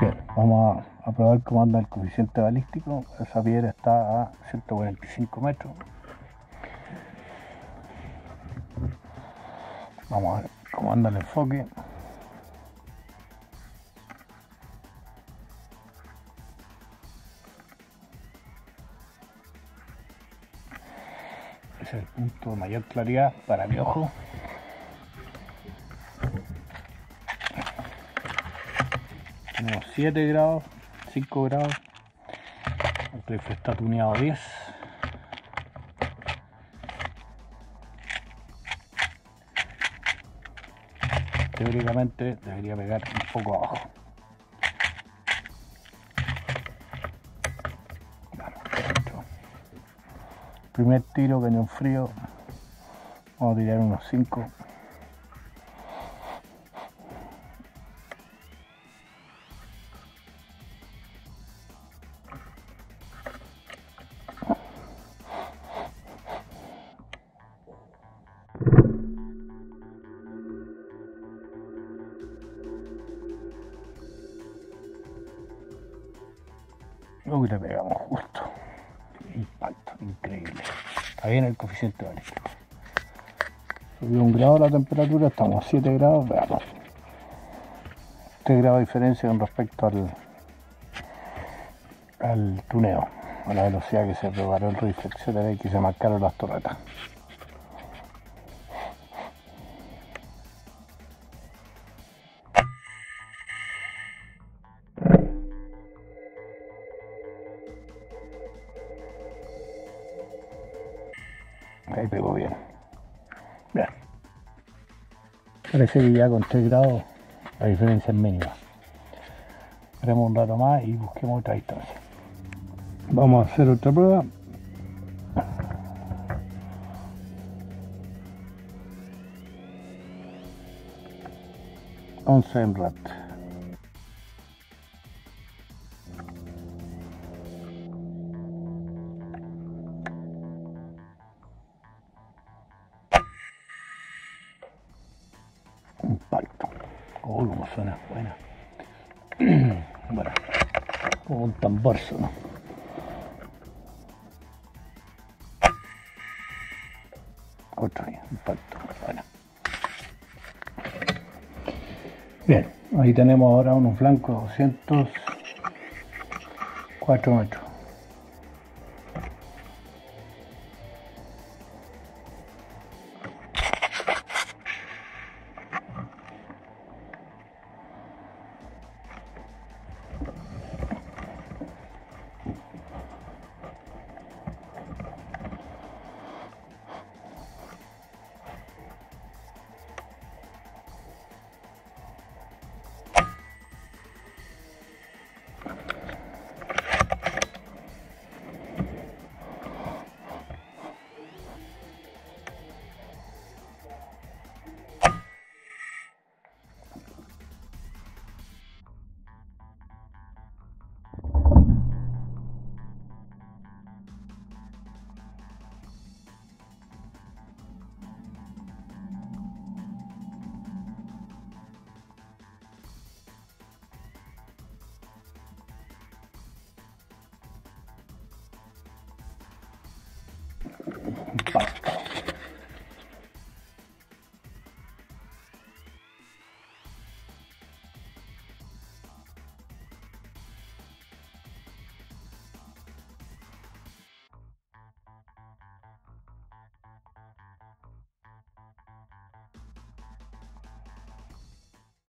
Bien, vamos a, probar cómo anda el coeficiente balístico. Esa piedra está a 145 metros. Vamos a ver cómo anda el enfoque. Es el punto de mayor claridad para mi ojo. Tenemos 7 grados, 5 grados. El rifle está tuneado a 10. Teóricamente debería pegar un poco abajo. Primer tiro, cañón frío. Vamos a tirar unos 5. Uy, le pegamos justo. Impacto, increíble. Está bien el coeficiente balístico. Subió un grado la temperatura, estamos a 7 grados, veamos. 3 grados de diferencia con respecto al, al tuneo, a la velocidad que se preparó el rifle, etcétera, y que se marcaron las torretas. Ahí pegó bien. Bien. Parece que ya con 3 grados la diferencia es mínima. Esperemos un rato más y busquemos otra distancia. Vamos a hacer otra prueba. Once en rat. Impacto. Oh, como suena, buena. bueno, como un tambor sonó. Otro ahí, impacto, bueno. Bien, ahí tenemos ahora unos flancos 204 metros. Impacto.